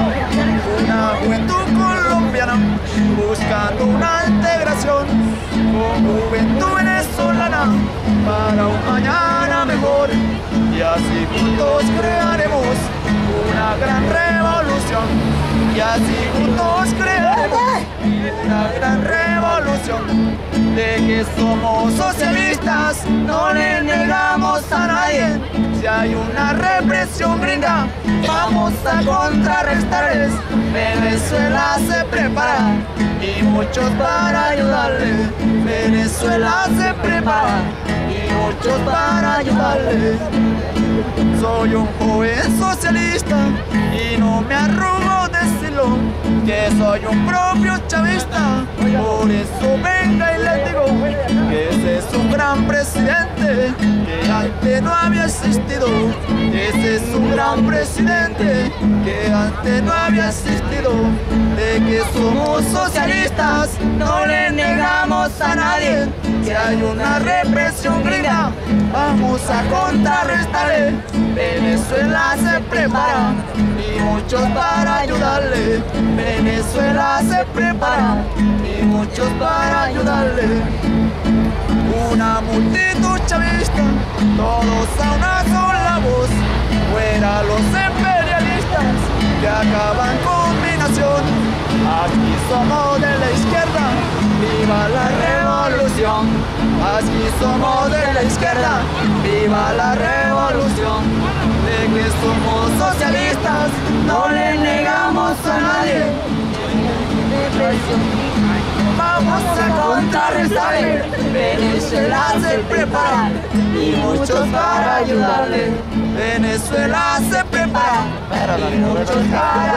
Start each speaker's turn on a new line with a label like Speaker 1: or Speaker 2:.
Speaker 1: Una juventud colombiana buscando una integración con juventud venezolana para un mañana mejor. Y así juntos crearemos una gran revolución. Y así juntos crearemos una gran revolución. De que somos socialistas, no le negamos a nadie. Si hay una represión gringa, vamos a contrarrestarles. Venezuela se prepara y muchos para ayudarle. Venezuela se prepara y muchos para ayudarle. Soy un joven socialista y no me arrugo decirlo que soy un propio chavista. Por eso venga y le digo gran presidente que antes no había existido. Ese es un gran presidente que antes no había existido. De que somos socialistas, no le negamos a nadie. Si hay una represión gringa, vamos a contrarrestarle. Venezuela se prepara y muchos para ayudarle. Venezuela se prepara y muchos para ayudarle. Una multitud chavista, todos a una sola voz. Fuera los imperialistas que acaban con mi nación. Aquí somos de la izquierda, viva la revolución. Aquí somos de la izquierda, viva la revolución. De que somos socialistas, no le negamos a nadie. Vamos a contrarrestarle, Venezuela se prepara y muchos para ayudarle. Venezuela se prepara y muchos para